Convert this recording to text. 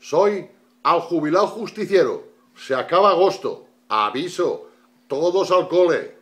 Soy al jubilado justiciero. Se acaba agosto. Aviso. Todos al cole.